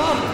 Bump!